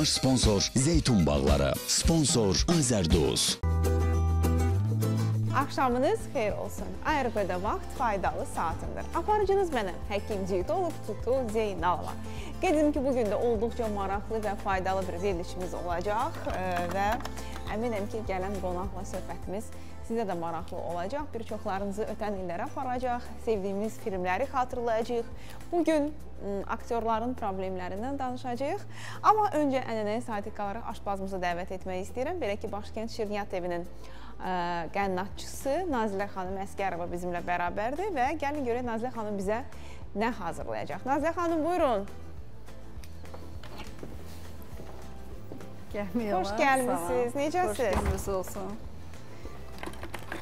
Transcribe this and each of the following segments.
Baş sponsor Zeytun Bağları. Sponsor Azərduz. Axşamınız xeyir olsun. ARP-də vaxt faydalı saatındır. Aparıcınız mənəm, həkim dietoloq Tutu Zeynalova. Qedim ki, bugün də olduqca maraqlı və faydalı bir verilişimiz olacaq və əminəm ki, gələn qonaqla söhbətimiz sizə də maraqlı olacaq. Bir çoxlarınızı ötən illərə aparacaq, sevdiyimiz filmləri xatırlayacağıq. Bugün aktyorların problemlərindən danışacağıq. Amma öncə ənənəyə sadiq qalaraq aşpazımızı dəvət etmək istəyirəm. Belə ki, Başkənd Şirniyyat evinin qənnatçısı Nazilə xanım Əskərova bizimlə bərabərdir və gəlin görək Nazilə xanım bizə nə hazırlayacaq. Nazilə xanım, buyurun. Gəlməyə Xoş gəlmisiniz. Necəsiz? Xoş gəlmisiniz olsun.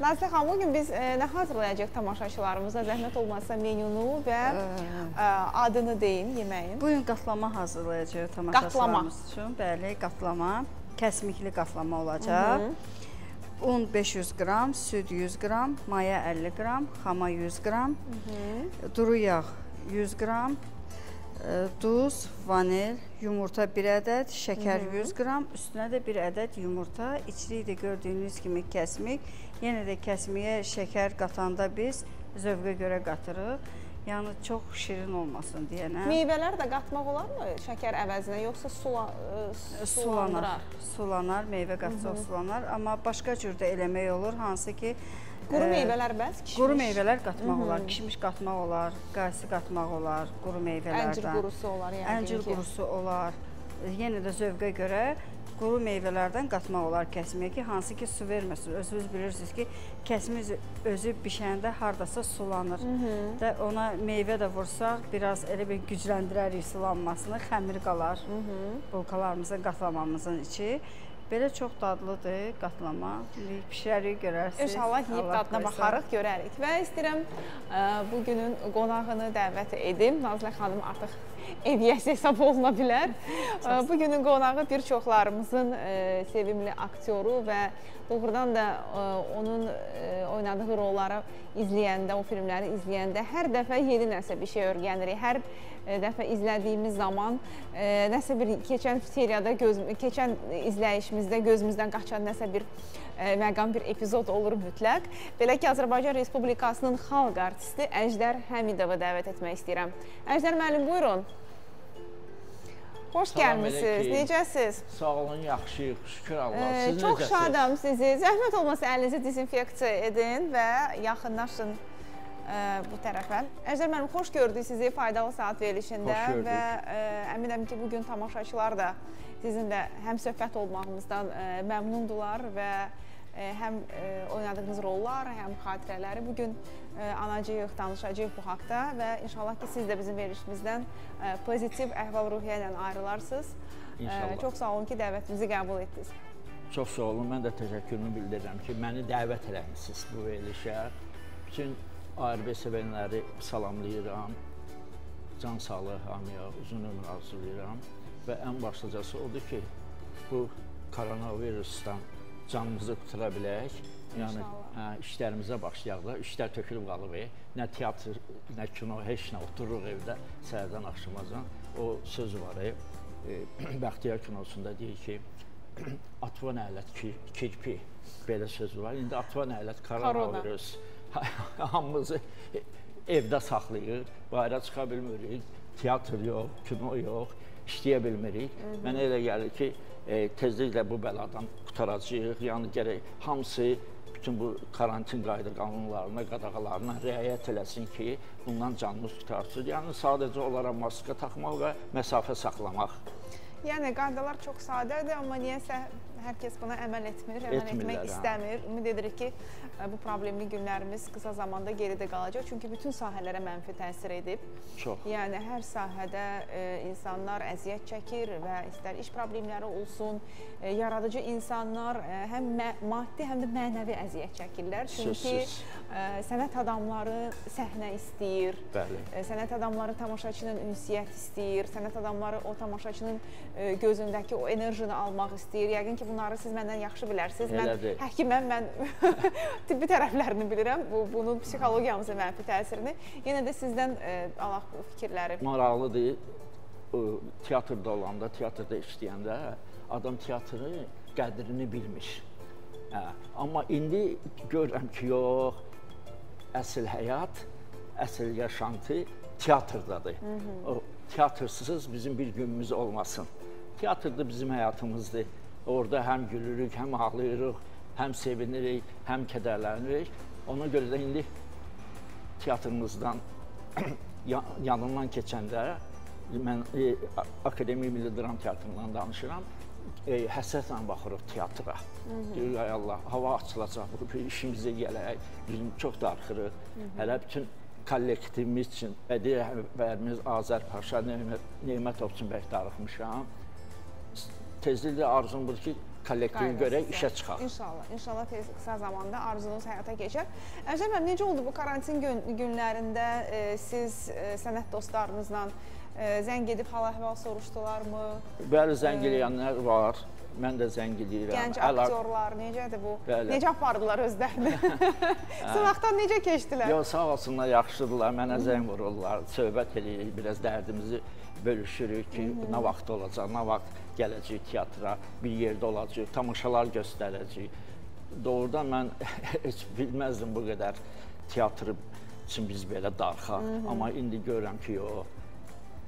Nazilə xanım, bugün biz e, nə hazırlayacaq tamaşaçılarımıza? Zəhmət olmazsa menyunu və e, adını deyin yeməyin. Bugün qatlama hazırlayacağıq tamaşaçılarımız üçün. Bəli, qatlama, kəsmikli qatlama olacaq. Hı -hı. Un 500 qram, süd 100 qram, maya 50 qram, xama 100 qram, Hı -hı. duru yağ 100 qram, duz, vanil, yumurta 1 ədəd, şəkər Hı -hı. 100 qram, üstünə də 1 ədəd yumurta. İçliyi də gördüyünüz kimi kəsmik. Yenə də kəsmiyə şəkər qatanda biz zövqə görə qatırıq. Yəni çox şirin olmasın deyənə. Meyvələr də qatmaq olarmı şəkər əvəzinə, yoxsa sula, ə, sulanar? Sulanar, meyvə qatsa sulanar, amma başqa cür də eləmək olur, hansı ki Quru meyvələr bəs, kişmiş. Quru meyvələr qatmaq Hı -hı. olar, kişmiş qatmaq olar, qaysı qatmaq olar, quru meyvələrdən. Əncir qurusu olar yəni. Əncir ki. qurusu olar. Yenə də zövqə görə quru meyvələrdən qatmaq olar kəsmiyə ki, hansı ki su verməsin. Özünüz bilirsiniz ki, kəsmiz özü bişəndə hardasa sulanır. Hı -hı. Və ona meyvə də vursaq, biraz elə bir gücləndirərik sulanmasını, xəmir qalar. Bulkalarımızın, qatlamamızın içi. Belə çox dadlıdır qatlama. Bişirərik, görərsiniz. İnşallah yeyib dadına baxarıq, görərik. Və istəyirəm ə, bu günün qonağını dəvət edim. Nazilə xanım artıq ev yiyəsi hesab oluna bilər. Bu günün qonağı bir çoxlarımızın ə, sevimli aktyoru və doğrudan da ə, onun ə, oynadığı rolları izləyəndə, o filmləri izləyəndə hər dəfə yeni nəsə bir şey öyrənirik. Hər dəfə izlədiyimiz zaman ə, nəsə bir keçən seriyada göz keçən izləyişimizdə gözümüzdən qaçan nəsə bir ə, məqam bir epizod olur mütləq. Belə ki, Azərbaycan Respublikasının xalq artisti Əjdər Həmidova dəvət etmək istəyirəm. Əjdər müəllim, buyurun. Xoş gəlmisiniz. Necəsiz? Sağ olun, yaxşıyıq. Şükür Allah. Siz Çox necəsiz? şadam sizi. Zəhmət olmasa əlinizi dezinfeksiya edin və yaxınlaşın ə, bu tərəfə. Əjdər müəllim, xoş gördük sizi faydalı saat verilişində və ə, əminəm ki, bu gün tamaşaçılar da sizinlə həm söhbət olmağımızdan ə, məmnundular və ə, həm ə, oynadığınız rollar, həm xatirələri bu gün anacağıq, danışacağıq bu haqda və inşallah ki, siz də bizim verilişimizdən ə, pozitiv əhval-ruhiyyə ilə ayrılarsınız. İnşallah. Çox sağ olun ki, dəvətimizi qəbul etdiniz. Çox sağ olun. Mən də təşəkkürümü bildirirəm ki, məni dəvət eləmisiniz bu verilişə. Bütün ARB sevənləri salamlayıram. Can sağlığı hamıya uzun ömür arzulayıram və ən başlıcası odur ki, bu koronavirusdan canımızı tutura bilək. Yəni hə, işlərimizə başlayaq da, işlər tökülüb qalıb. Nə teatr, nə kino, heç nə otururuq evdə səhərdən axşamacan. O söz var. E, Bəxtiyar kinosunda deyir ki, atva nələt kirpi belə söz var. İndi atva nələt koronavirus hamımızı evdə saxlayır, bayıra çıxa bilmirik, teatr yox, kino yox, işləyə bilmirik. Hı -hı. Mənə elə gəlir ki, e, tezliklə bu bəladan qutaracağıq. Yəni gərək hamısı bütün bu karantin qayda qanunlarına, qadağalarına riayət eləsin ki, bundan canımız qutarsın. Yəni sadəcə olaraq maska taxmaq və məsafə saxlamaq. Yəni qaydalar çox sadədir, amma niyəsə hər kəs buna əməl etmir, əməl Etmirlər, etmək hə. istəmir. Ümid edirik ki, bu problemli günlərimiz qısa zamanda geridə qalacaq. Çünki bütün sahələrə mənfi təsir edib. Çox. Yəni hər sahədə e, insanlar əziyyət çəkir və istər iş problemləri olsun, e, yaradıcı insanlar e, həm maddi, həm də mənəvi əziyyət çəkirlər. Çünki Sözsüz. e, sənət adamları səhnə istəyir. Bəli. Sənət adamları tamaşaçı ilə ünsiyyət istəyir. Sənət adamları o tamaşaçının gözündəki o enerjini almaq istəyir. Yəqin ki, bunları siz məndən yaxşı bilərsiniz. Elədir. Mən həkiməm, mən tibbi tərəflərini bilirəm. Bu bunun psixologiyamıza mənfi təsirini. Yenə də sizdən e, alaq bu fikirləri. Maraqlıdır. teatrda olanda, teatrda işləyəndə adam teatrın qədrini bilmir. Hə, amma indi görürəm ki, yox, əsl həyat, əsl yaşantı teatrdadır. Hı -hı. O teatrsız bizim bir günümüz olmasın. Teatr da bizim həyatımızdır. Orada həm gülürük, həm ağlayırıq, həm sevinirik, həm kədərlənirik. Ona görə də indi teatrımızdan yanından keçəndə mən e, Akademiya Milli Dram Teatrından danışıram e, həsrətlə baxırıq teatra. Deyirik, ay Allah, hava açılacaq, bu işimizə gələk, bizim çox darıxırıq. Hələ bütün kollektivimiz üçün bədii rəhbərimiz Azər Paşa Neymətov üçün bək darıxmışam. Tezliklə arzum budur ki, kollektivi görək, işə çıxaq. İnşallah, inşallah tez qısa zamanda arzunuz həyata keçər. Əcəb müəllim, necə oldu bu karantin gün, günlərində e, siz e, sənət dostlarınızla e, zəng edib hal-əhval soruşdularmı? Bəli, zəng eləyənlər var. Mən də zəng edirəm. Gənc aktyorlar necədir bu? Bəli. Necə apardılar özlərini? Sınaqdan necə keçdilər? Yox, sağ olsunlar, yaxşıdırlar. Mənə zəng vururlar, söhbət eləyirik, biraz dərdimizi bölüşürük ki, nə vaxt olacaq, nə vaxt gələcək teatra, bir yerdə olacaq, tamaşalar göstərəcək. Doğrudan mən heç bilməzdim bu qədər teatr üçün biz belə darxa, amma indi görürəm ki, yox,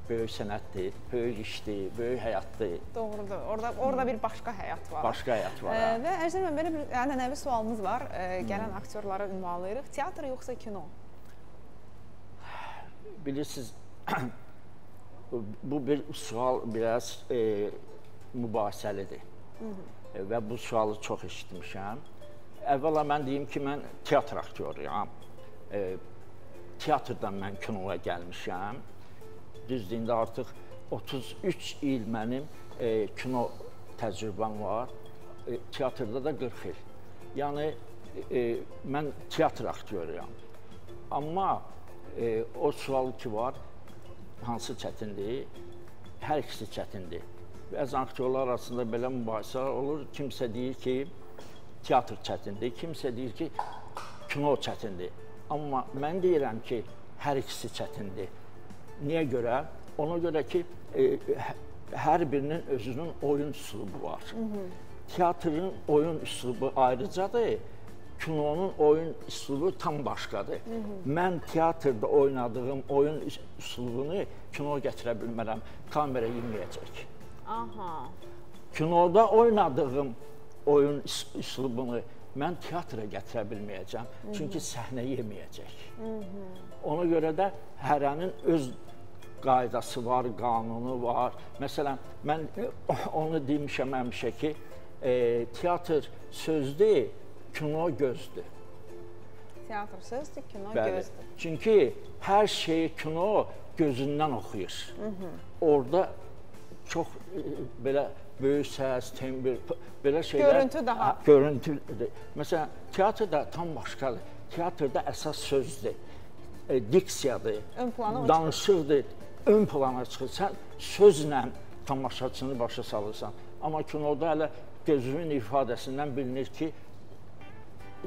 böyük sənətdir, böyük işdir, böyük həyatdır. Doğrudur. Orada orada bir başqa həyat var. Başqa həyat var. E, və Ərzən mən belə bir ənənəvi sualımız var. E, gələn hmm. aktyorlara ünvanlayırıq. Teatr yoxsa kino? Bilirsiniz, bu bir sual biraz e, mübahisəlidir. Hı -hı. Və bu sualı çox eşitmişəm. Əvvəla mən deyim ki, mən teatr aktyoruyam. E, teatrdan mən kinoya gəlmişəm düzdür, indi artıq 33 il mənim e, kino təcrübəm var. E, teatrda da 40 il. Yəni e, mən teatr aktyoruyam. Amma e, o sual ki var, hansı çətindir? Hər ikisi çətindir. Bəzi aktyorlar arasında belə mübahisələr olur. Kimsə deyir ki, teatr çətindir, kimsə deyir ki, kino çətindir. Amma mən deyirəm ki, hər ikisi çətindir. Niyə görə? Ona görə ki, e, hər birinin özünün oyun üslubu var. Hı -hı. Teatrın oyun üslubu ayrıcadır. Kinonun oyun üslubu tam başqadır. Hı -hı. Mən teatrda oynadığım oyun üslubunu kino gətirə bilmərəm. Kamera yeməyəcək. Aha. Kinoda oynadığım oyun üslubunu mən teatra gətirə bilməyəcəm. Hı -hı. Çünki səhnə yeməyəcək. Hı. Ona görə də hərənin öz qaydası var, qanunu var. Məsələn, mən onu demişəm həmişə ki, e, teatr sözdür, kino gözdür. Teatr sözdür, kino Bəli. gözdür. Çünki hər şeyi kino gözündən oxuyur. Orada çox e, belə böyük səs, tembr, belə şeylər. Görüntü daha. Görüntüdür. Məsələn, teatrda tam başqadır. Teatrda əsas sözdür, e, diksiyadır, ön plana danışıqdır, ön plana çıxır. Sən sözlə tamaşaçını başa salırsan. Amma kinoda hələ gözünün ifadəsindən bilinir ki,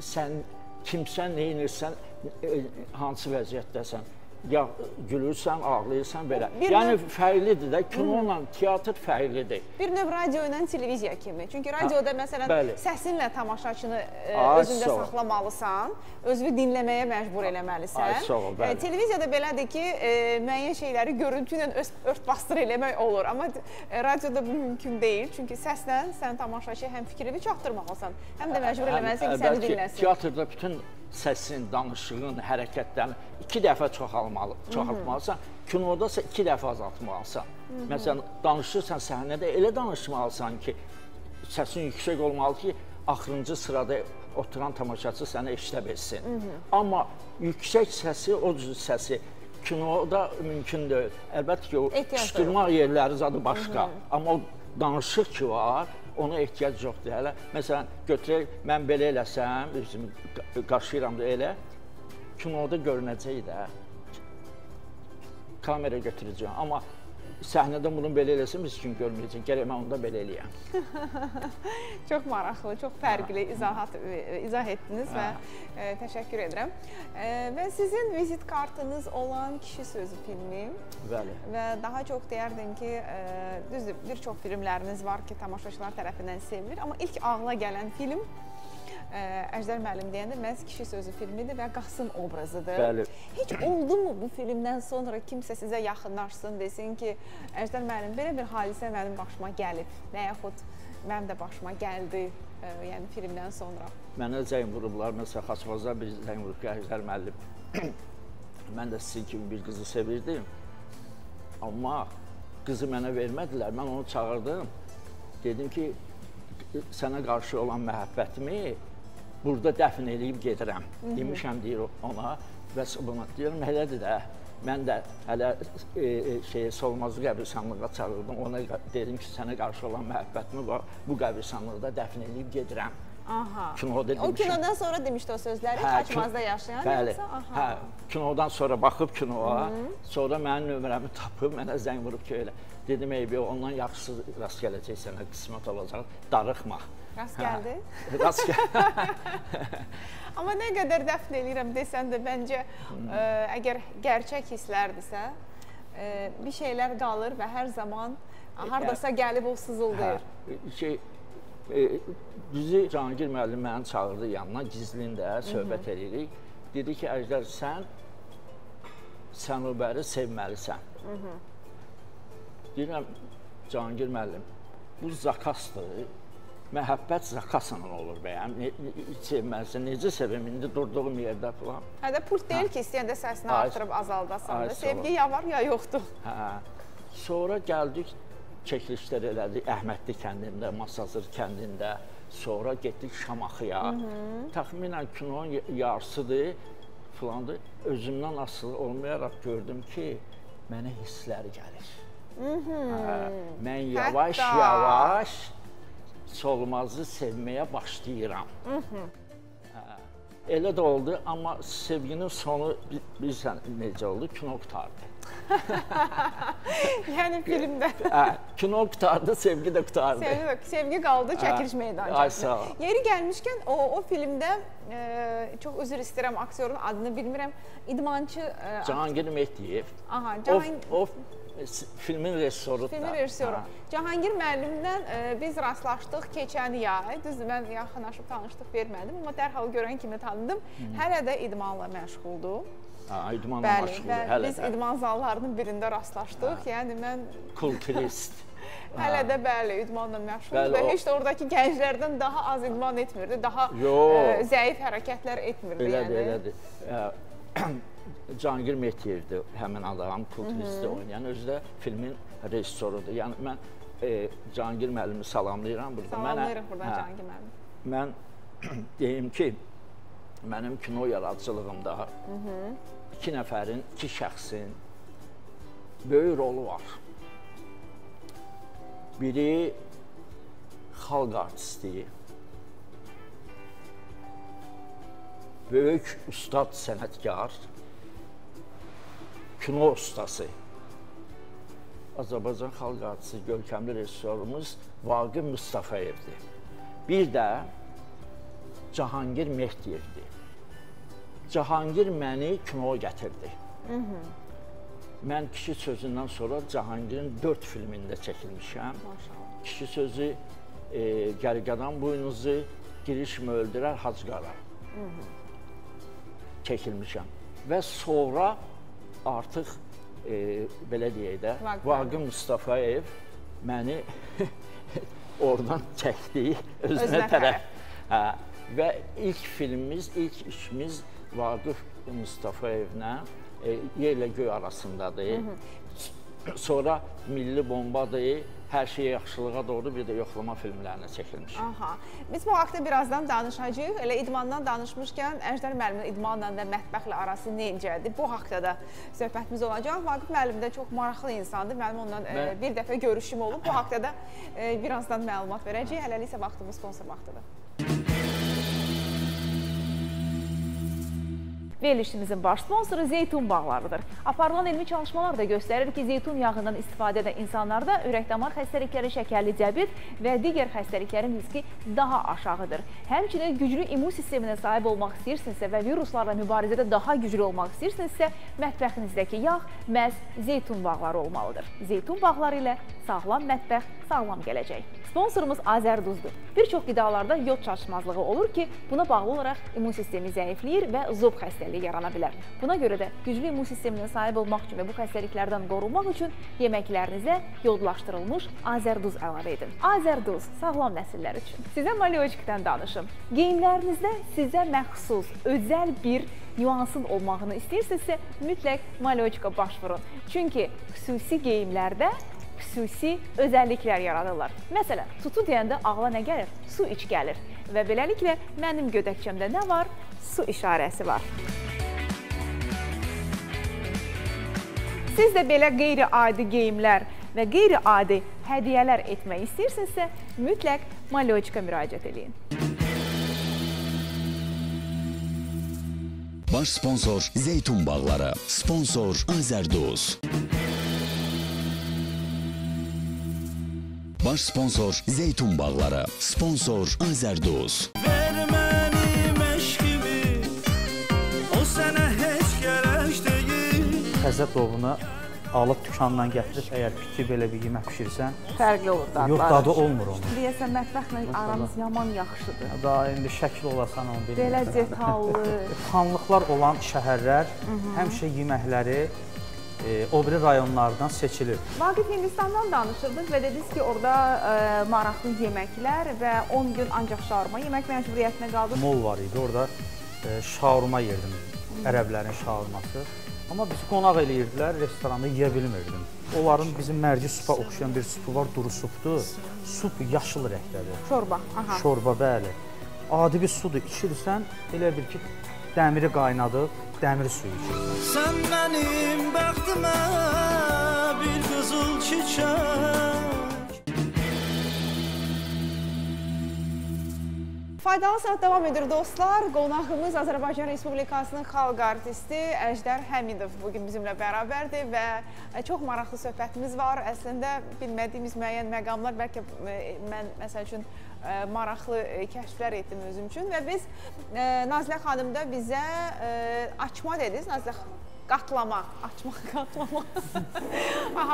sən kimsən, nə edirsən, e, hansı vəziyyətdəsən ya gülürsən, ağlayırsan belə. Bir yəni növ... fərqlidir də, kino ilə teatr fərqlidir. Bir növ radio ilə televiziya kimi. Çünki radioda məsələn bəli. səsinlə tamaşaçını ə, e, özündə Ay, saxlamalısan, özünü dinləməyə məcbur eləməlisən. Ay, sağ ol, bəli. E, televiziyada belədir ki, e, müəyyən şeyləri görüntü ilə ört basdır eləmək olur, amma e, radioda bu mümkün deyil. Çünki səslə sən tamaşaçı həm fikrini çatdırmalısan, həm də məcbur eləməlisən ki, səni dinləsin. Teatrda bütün səsin, danışığın, hərəkətlərin iki dəfə çoxalmalı, çoxaltmalısan. Kinoda isə iki dəfə azaltmalısan. Hı -hı. Məsələn, danışırsan səhnədə elə danışmalısan ki, səsin yüksək olmalı ki, axırıncı sırada oturan tamaşaçı səni eşidə bilsin. Hı -hı. Amma yüksək səsi, o cür səsi kinoda mümkün deyil. Əlbəttə ki, o qışqırma yerləri zadı başqa. Hı -hı. Amma o danışıq ki var, ona ehtiyac yoxdur. Hələ məsələn götürək, mən belə eləsəm, üzümü qaşıyıram da elə kinoda görünəcək də. Kamera götürəcəm, amma səhnədə bunu belə eləsəm heç kim görməyəcək. Gərək mən onda belə eləyəm. çox maraqlı, çox fərqli izahat izah etdiniz və ə, təşəkkür edirəm. Ə, və sizin vizit kartınız olan Kişi sözü filmi. Bəli. Və daha çox deyərdim ki, ə, düzdür, bir çox filmləriniz var ki, tamaşaçılar tərəfindən sevilir, amma ilk ağla gələn film Əjdər müəllim deyəndə məhz kişi sözü filmidir və Qasım obrazıdır. Bəli. Heç oldumu bu filmdən sonra kimsə sizə yaxınlaşsın, desin ki, Əjdər müəllim belə bir hadisə mənim başıma gəlib və yaxud mənim də başıma gəldi, ə, yəni filmdən sonra. Mənə zəng vurublar, məsələn, Xaçmazda bir zəng vurub ki, Əjdər müəllim, mən də sizin kimi bir qızı sevirdim. Amma qızı mənə vermədilər. Mən onu çağırdım. Dedim ki, sənə qarşı olan məhəbbətimi burada dəfn eləyib gedirəm. Demişəm deyir ona və buna deyirəm elədir də. Mən də hələ e, e, şey Solmazlı qəbirstanlığa çağırdım. Ona dedim ki, sənə qarşı olan məhəbbətimi bu qəbirstanlıqda dəfn eləyib gedirəm. Aha. Kinoda demişəm. O kinodan sonra demişdi o sözləri, hə, Xaçmazda yaşayan. Bəli. Yoxsa, aha. Hə, kinodan sonra baxıb kinoya, Hı -hı. sonra mənim nömrəmi tapıb mənə zəng vurub ki, elə dedim eybi ondan yaxşısı rast gələcək sənə qismət olacaq. Darıxma. Rast gəldi? Rast gəldi. Amma nə qədər dəfn eləyirəm desən də məncə ə, əgər gerçək hisslərdirsə, ə, bir şeylər qalır və hər zaman hardasa gəlib o sızıldayır. Hə, şey e, bizi Cahangir müəllim məni çağırdı yanına gizlində söhbət edirik. Dedi ki, Əjdər sən Sənubəri sevməlisən. Hı -hı. Deyirəm Cahangir müəllim, bu zakasdır. Məhəbbət zakasla olur bəyəm. Ne, sevməlisən, necə sevim indi durduğum yerdə falan. Hə də pult deyil hə. ki, istəyəndə səsini artırıb azaldasan da. Sevgi ya var ya yoxdur. Hə. Sonra gəldik çəkilişlər elədik Əhmədli kəndində, Masazır kəndində. Sonra getdik Şamaxıya. Təxminən kinonun yarısıdır filandır. Özümdən asılı olmayaraq gördüm ki, mənə hisslər gəlir. Hə, mən yavaş-yavaş solmazı sevməyə başlayıram. Hə, elə də oldu, amma sevginin sonu bilirsən necə oldu? Kino qutardı. yəni filmdə. Hə, kino qutardı, sevgi də qutardı. Sevgi, də, sevgi qaldı çəkiliş meydançasında. Yeri gəlmişkən o o filmdə e, çox üzr istəyirəm aktyorun adını bilmirəm. İdmançı e, Cahangir Mehdiyev. Aha, Cahangir o, o filmin rejissorudur. Filmin rejissoru. Cahangir müəllimdən e, biz rastlaşdıq keçən yay. Düzdür, mən yaxınlaşıb tanışlıq vermədim, amma dərhal görən kimi tanıdım. Hı. Hələ də idmanla məşğuldur. Ha, idmanla Bəli, məşğuldur hələ biz də. idman zallarının birində rastlaşdıq. Ha. Yəni mən kulturist. Hələ də bəli, idmanla məşğuldur və o... heç də oradakı gənclərdən daha az idman etmirdi, daha ə, zəif hərəkətlər etmirdi elədir, yəni. Elədir, elədir. Cangir Mehtiyevdir həmin adam, kulturisti oynayan, özü də filmin rejissorudur. Yəni mən e, Cangir müəllimi salamlayıram burada. Salamlayırıq burada hə, Cangir müəllim. Mən deyim ki, mənim kino yaradıcılığımda Hı -hı. iki nəfərin, iki şəxsin böyük rolu var. Biri xalq artisti, böyük ustad sənətkar, kino ustası. Azərbaycan xalq artisti görkəmli rejissorumuz Vaqif Mustafayevdir. Bir də Cahangir Mehdiyevdir. Cahangir məni kinoya gətirdi. Hı -hı. Mən kişi sözündən sonra Cahangirin 4 filmində çəkilmişəm. Maşallah. Kişi sözü e, Gəriqadan buynuzu, Girişmi öldürər Hacqara. Çəkilmişəm. Və sonra artıq e, belə deyək də, Vaqif Mustafayev məni oradan çəkdi özünə, özünə tərəf. Hə, və ilk filmimiz, ilk işimiz Vaqif Mustafayevlə e, Yerlə Göy arasındadır. Hı -hı. Sonra Milli Bombadır, Hər şey yaxşılığa doğru bir də yoxlama filmlərinə çəkilmiş. Aha. Biz bu haqda birazdan danışacağıq. Elə idmandan danışmışkən Əjdər müəllimin idmanla və mətbəxlə arası necədir? Bu haqda da söhbətimiz olacaq. Vaqif müəllim də çox maraqlı insandır. Mənim ondan e, Mən... bir dəfə görüşüm olub. Bu haqda da e, birazdan məlumat verəcəyik. Hələlik isə vaxtımız sponsor vaxtıdır. Verilişimizin baş sponsoru zeytun bağlarıdır. Aparılan elmi çalışmalar da göstərir ki, zeytun yağından istifadə edən insanlarda ürək-damar xəstəlikləri, şəkərli diabet və digər xəstəliklərin riski daha aşağıdır. Həmçinin güclü immun sisteminə sahib olmaq istəyirsinizsə və viruslarla mübarizədə daha güclü olmaq istəyirsinizsə, mətbəxinizdəki yağ məhz zeytun bağları olmalıdır. Zeytun bağları ilə sağlam mətbəx sağlam gələcək. Sponsorumuz Azərduzdur. Bir çox qidalarda yod çatışmazlığı olur ki, buna bağlı olaraq immun sistemi zəifləyir və zob xəstəliyi yarana bilər. Buna görə də güclü immun sisteminə sahib olmaq və bu xəstəliklərdən qorunmaq üçün yeməklərinizə yodlaşdırılmış Azərduz əlavə edin. Azərduz sağlam nəsillər üçün. Sizə Malioçikdən danışım. Geyimlərinizdə sizə məxsus özəl bir nüansın olmağını istəyirsinizsə, mütləq Malioçika baş vurun. Çünki xüsusi geyimlərdə xüsusi özəlliklər yaradırlar. Məsələn, tutu deyəndə ağla nə gəlir? Su iç gəlir. Və beləliklə mənim gödəkçəmdə nə var? Su işarəsi var. Siz də belə qeyri-adi geyimlər və qeyri-adi hədiyyələr etmək istəyirsinizsə, mütləq Malioçika müraciət edin. Baş sponsor Zeytun Bağları, sponsor Azərduz. Baş sponsor Zeytun Bağları, sponsor Azərduz. Ver mənim eşqimi, o sənə heç gərək deyil. Təzə dovunu alıb dükandan gətirib əgər küçük belə bir yemək bişirsən, Fərqli olur dadları. yox dadı olmur onun. Deyəsən mətbəxlə aranız yaman yaxşıdır. Da indi şəkil olasan onu Belə bilmirsən. detallı. Xanlıqlar olan şəhərlər həmişə yeməkləri e, o biri rayonlardan seçilir. Vaqif Hindistandan danışırdıq və dediniz ki, orada ə, maraqlı yeməklər və 10 gün ancaq şaurma yemək məcburiyyətinə qaldınız. Mol var idi. Orada e, şaurma yerdim. Ərəblərin şaurması. Amma biz qonaq eləyirdilər, restoranda yeyə bilmirdim. Onların bizim mərci supa oxşayan bir supu var, duru supdur. Sup yaşıl rəngdədir. Şorba. Aha. Şorba, bəli. Adi bir sudur. İçirsən, elə bil ki, dəmiri qaynadıb, dəmir suyu içirsən. Sən mənim bəxtimə bir qızıl çiçək. Faydalı saat davam edir dostlar. Qonağımız Azərbaycan Respublikasının xalq artisti Əjdər Həmidov bugün bizimlə bərabərdir və e, çox maraqlı söhbətimiz var. Əslində bilmədiyimiz müəyyən məqamlar bəlkə e, mən məsəl üçün maraqlı kəşflər etdim özüm üçün və biz Nazilə xanım da bizə açma dediniz. Nazilə qatlama, açma, qatlama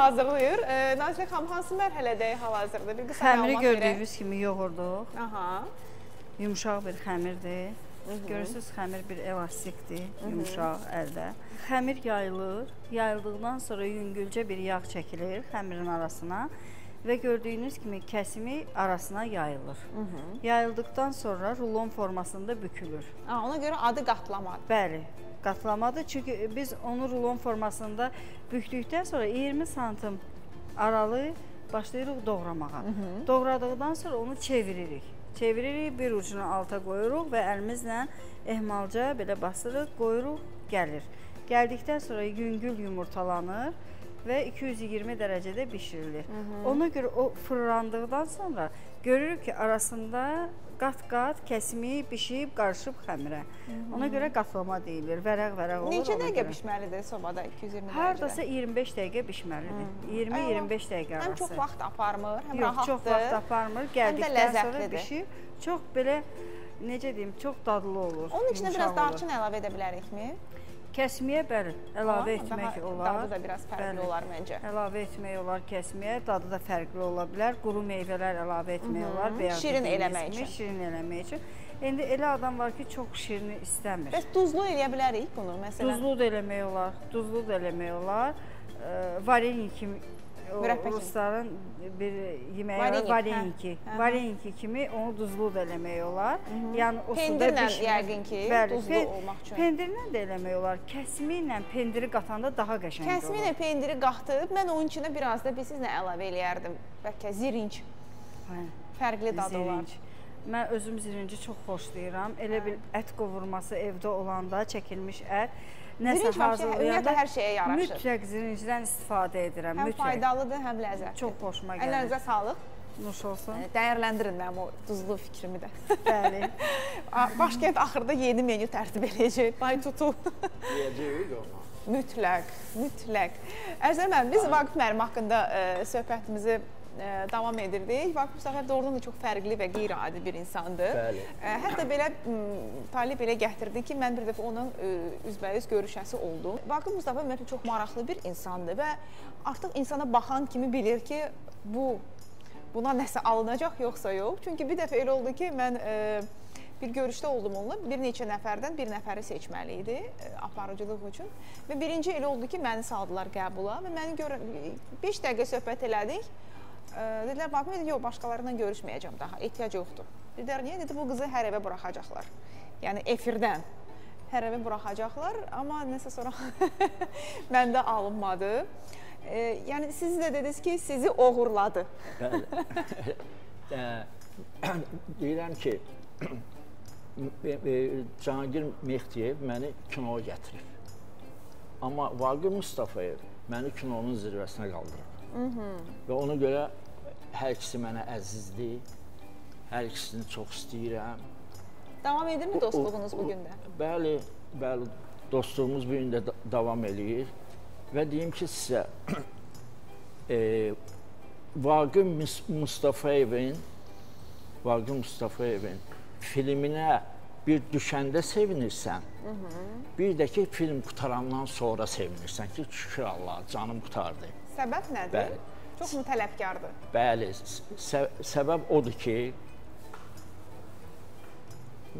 hazırlayır. Nazilə xanım hansı mərhələdəyik hal-hazırda? Bir qısa Xəmiri məlumat verək. gördüyünüz kimi yoğurduq. Aha. Yumşaq bir xəmirdir. Görürsüz, xəmir bir elastikdir, yumşaq əldə. Xəmir yayılır. Yayıldıqdan sonra yüngülcə bir yağ çəkilir xəmirin arasına və gördüyünüz kimi kəsimi arasına yayılır. Yayıldıqdan sonra rulon formasında bükülür. Ha, ona görə adı qatlamadır. Bəli, qatlamadır. Çünki biz onu rulon formasında bükdükdən sonra 20 santim aralı başlayırıq doğramağa. Doğradıqdan sonra onu çeviririk. Çeviririk, bir ucunu alta qoyuruq və əlimizlə ehmalca belə basırıq, qoyuruq, gəlir. Gəldikdən sonra yüngül yumurtalanır və 220 dərəcədə bişirilir. Ona görə o fırlandıqdan sonra görürük ki, arasında qat-qat kəsimi bişib, qarışıb xəmirə. Ona görə qatlama deyilir. Vərəq-vərəq olur. Neçə dəqiqə bişməlidir sobada 220 dərəcədə? Hardasa 25 dəqiqə bişməlidir. 20-25 dəqiqə arası. Həm çox vaxt aparmır, həm Yox, rahatdır. çox vaxt aparmır. Gəldikdən sonra bişir. Çox belə necə deyim, çox dadlı olur. Onun yumşaq biraz darçın əlavə edə bilərikmi? Kəsmiyə bəli, əlavə Ha, etmək daha olar. Dadı da biraz fərqli Bəli. olar məncə. Əlavə etmək olar kəsmiyə, dadı da fərqli ola bilər. Quru meyvələr əlavə etmək olar, bəyaz Şirin eləmək üçün. Şirin eləmək üçün. İndi elə adam var ki, çox şirini istəmir. Bəs duzlu eləyə bilərik bunu məsələn? Duzlu da eləmək olar, duzlu da eləmək olar. E, Vareniki kimi Mürəbbə rusların bir yeməyi var, hə. vareniki. Hə, hə. Vareniki kimi onu duzlu da eləmək olar. Yəni o suda Pendirlə bişmir. yəqin ki, duzlu pen- olmaq üçün. Pendirlə də eləmək olar. Kəsimi ilə pendiri qatanda daha qəşəng olur. Kəsmi ilə pendiri qatıb, mən onun içinə biraz da bilirsiz nə əlavə eləyərdim. Bəlkə zirinç, Hə. fərqli dadı olar. Zirinç. Mən özüm zirinci çox xoşlayıram. Elə bil ət qovurması evdə olanda çəkilmiş ət nəsə hazırlayanda ümumiyyətlə hər şeyə yaraşır. mütləq zirincdən istifadə edirəm. Həm mütləq. faydalıdır, həm ləzzətli. Çox xoşuma gəlir. Əllərinizə sağlıq. Nuş olsun. Dəyərləndirin mənim o duzlu fikrimi də. Bəli. Başkent axırda yeni menyu tərtib edəcək. Bay tutu. Deyəcəyik ona. mütləq, mütləq. Ərzən müəllim, biz Vaqif müəllim haqqında ə, söhbətimizi ə, davam edirdik. Vaqif Mustafa doğrudan da çox fərqli və qeyri-adi bir insandır. Bəli. Ə, Hətta belə Talib elə gətirdi ki, mən bir dəfə onun ə, üzbəüz görüşəsi oldum. Vaqif Mustafa ümumiyyətlə çox maraqlı bir insandır və artıq insana baxan kimi bilir ki, bu buna nəsə alınacaq yoxsa yox. Çünki bir dəfə elə oldu ki, mən ə, bir görüşdə oldum onunla. Bir neçə nəfərdən bir nəfəri seçməli idi ə, aparıcılıq üçün. Və birinci elə oldu ki, məni saldılar qəbula və məni görə 5 dəqiqə söhbət elədik. Dedilər, bax, mən yox, başqalarıyla görüşməyəcəm daha, ehtiyac yoxdur. Dedilər, niyə? Dedi, bu qızı hər evə buraxacaqlar. Yəni efirdən hər evə buraxacaqlar, amma nəsə sonra məndə alınmadı. E, yəni siz də dediniz ki, sizi oğurladı. Deyirəm ki, e, Cahangir Mehdiyev məni kinoya gətirib. Amma Vaqif Mustafayev məni kinonun zirvəsinə qaldırıb. Və ona görə hər ikisi mənə əzizdir. Hər ikisini çox istəyirəm. Davam edirmi dostluğunuz bu gün də? Bəli, bəli, dostluğumuz bu gün də da- davam eləyir. Və deyim ki sizə e, Vaqif Mus- Mustafayevin Vaqif Mustafayevin filminə bir düşəndə sevinirsən. Bir də ki film qutarandan sonra sevinirsən ki, şükür Allah, canım qutardı. Səbəb nədir? Bəli. Çox mu tələbkardır? Bəli, sə səbəb odur ki,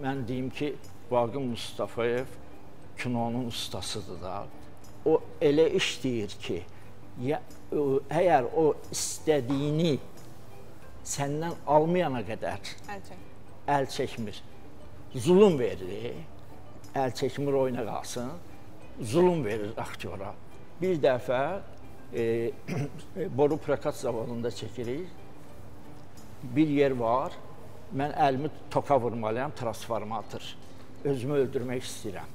mən deyim ki, Vaqif Mustafayev kinonun ustasıdır da. O elə işləyir ki, ya, o, əgər o istədiyini səndən almayana qədər Əlçək. əl çəkmir. Zulm verir. Əl çəkmir oyuna qalsın. Zulm verir aktyora. Bir dəfə e, boru prokat zavodunda çəkirik. Bir yer var. Mən əlimi toka vurmalıyam, transformator. Özümü öldürmək istəyirəm.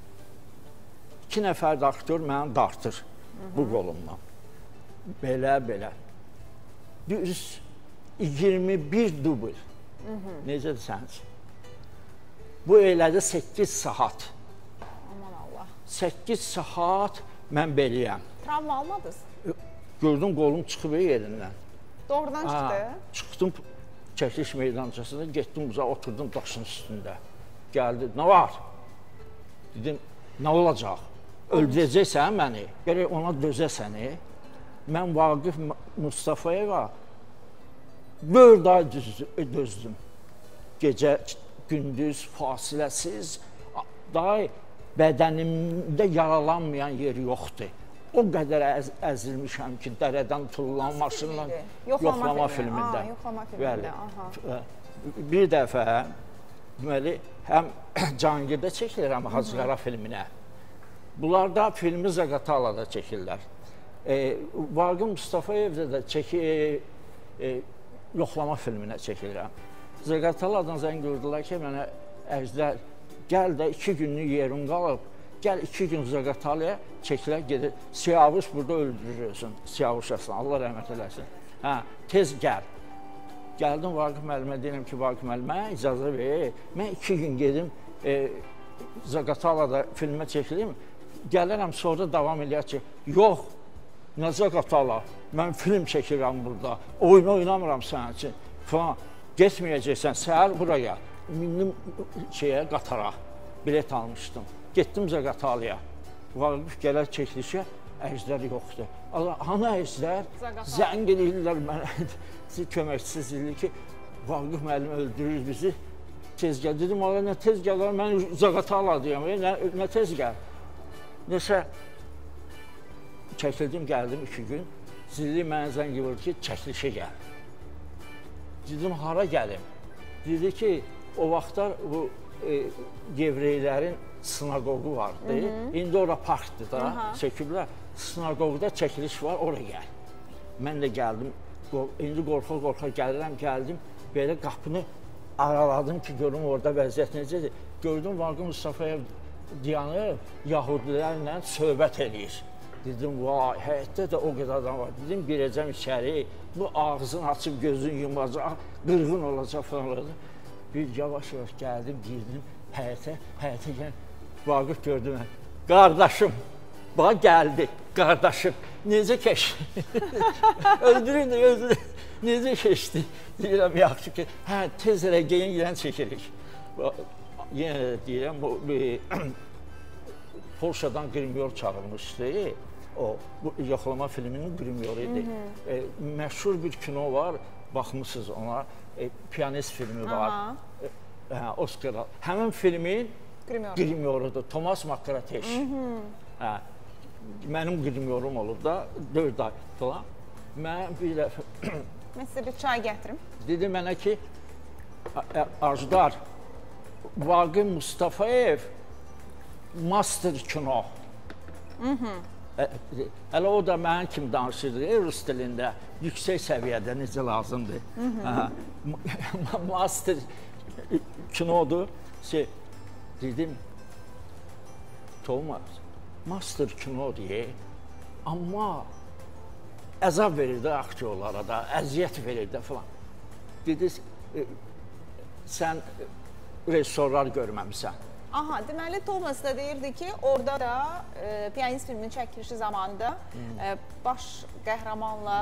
İki nəfər də aktyor məni dartır bu qolumdan. Belə belə. Düz 21 dubl. Necə desəniz? Bu elədi 8 saat. Aman Allah. 8 saat mən beləyəm. Travma almadınız? Gördüm qolum çıxıb yerindən. Doğrudan Ha, çıxdı. Çıxdım çəkiliş meydançasına, getdim uza oturdum daşın üstündə. Gəldi, nə var? Dedim, nə olacaq? Öldürəcəksən məni. Gərək ona dözəsən. e. Mən Vaqif M- Mustafayeva 4 ay düz- dözdüm. Gecə, gündüz fasiləsiz. Daha bədənimdə yaralanmayan yer yoxdur. O qədər əz əzilmişəm ki, dərədən tutulan maşınla Yoxlama yoxlama filmi. filmində. Aa, yoxlama filmində, Bəli. aha. Bir dəfə deməli həm Cangirdə çəkilir, həm Hacıqara filminə. Bunlar da filmi Zaqatalada çəkirlər. E, Vaqif Mustafayevdə də çəki e, e, yoxlama filminə çəkilirəm. Zaqataladan zəng gördülər ki, mənə Əjdər gəl də 2 günlük yerin qalıb. Gəl 2 gün Zaqatalaya çəkilər gedir. Siyavuş burada öldürürsün. Siyavuş Aslan Allah rəhmət eləsin. Hə, tez gəl. Gəldim Vaqif müəllimə deyirəm ki, Vaqif müəllim, mənə icazə ver. Mən 2 gün gedim e, Zaqatalada filmə çəkilim. Gəlirəm sonra davam eləyər ki, yox, nə Zaqatala? Mən film çəkirəm burada. Oyun oynamıram sənin üçün. Falan. Getməyəcəksən, səhər bura gəl. Mindim şeyə, qatara. Bilet almışdım. Getdim Zaqatalaya. Vaqif gələr çəkilişə, əjdər yoxdur. Allah, hanı əjdər? Zəng edirlər mənə. Siz köməksiz idi ki, Vaqif müəllim öldürür bizi. Tez gəl. Dedim, ala nə tez gələr, mən Zaqataladayam. e, Nə, nə tez gəl. Nəsə çəkildim, gəldim iki gün. Zilli mənə zəng vurdu ki, çəkilişə gəl. Dedim, hara gəlim? Dedi ki, o vaxtlar bu e, yevreylərin sinagogу vardı. Hı -hı. İndi ora parkdır da, çəkiblər. Sinagogda çəkiliş var, ora gəl. Mən də gəldim. İndi qorxa-qorxa gəlirəm, gəldim. Belə qapını araladım ki, görüm orada vəziyyət necədir. Gördüm Vaqif Mustafayev dayanıb Yahudilərlə söhbət eləyir. Dedim, vay, həyətdə də o qədər adam var. Dedim, girəcəm içəri, bu ağzını açıb gözünü yumacaq, qırğın olacaq falan olacaq. Bir yavaş-yavaş gəldim, girdim həyətə, həyətə gəl. Vaqif gördü mən. Qardaşım, bax gəldi, qardaşım. Necə keçdi? öldürün, öldürün. Necə keçdi? Deyirəm, yaxşı ki, hə, tez elə geyin, gələn çəkirik. Yenə də deyirəm, bu Polşadan qrimyor çağırmışdı. O bu yoxlama filminin qrimyoru idi. E, məşhur bir kino var, baxmısınız ona. E, Piyanist filmi var. E, hə, Oscar. Həmin filmin Qrimyor. qrimyorudur. Thomas Makrateş. Hə. Mənim qrimyorum olub da 4 ay falan. Mən bir dəfə Mən sizə bir çay gətirim. dedi mənə ki, "A- a- Ajdar, Vaqif Mustafayev master kino. Ə- Hələ o da mənim kimi danışırdı, e, rus dilində, yüksək səviyyədə necə lazımdır. Ma- master kinodur. Şey, dedim, Thomas, master kino deyə, amma əzab verir də aktyorlara da, əziyyət verir də falan. Dedi, e, sən rejissorlar görməmisən. Aha, deməli Thomas da deyirdi ki, orada da e, Piyanist filminin çəkilişi zamanında e, baş qəhrəmanla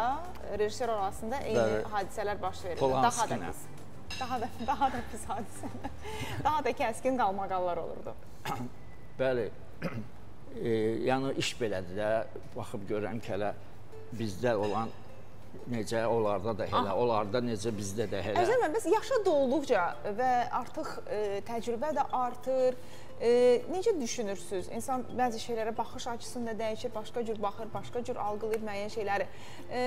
rejissor arasında eyni Bəli. hadisələr baş verir. Daha da pis. Daha da daha da pis hadisələr. daha da kəskin qalmaqallar olurdu. Bəli. e, yəni iş belədir də. Baxıb görürəm ki, hələ bizdə olan necə onlarda da elə, onlarda necə bizdə də elə. Əzəl bəs yaşa dolduqca və artıq e, təcrübə də artır. E, necə düşünürsüz? İnsan bəzi şeylərə baxış açısını da dəyişir, başqa cür baxır, başqa cür algılayır müəyyən şeyləri. E,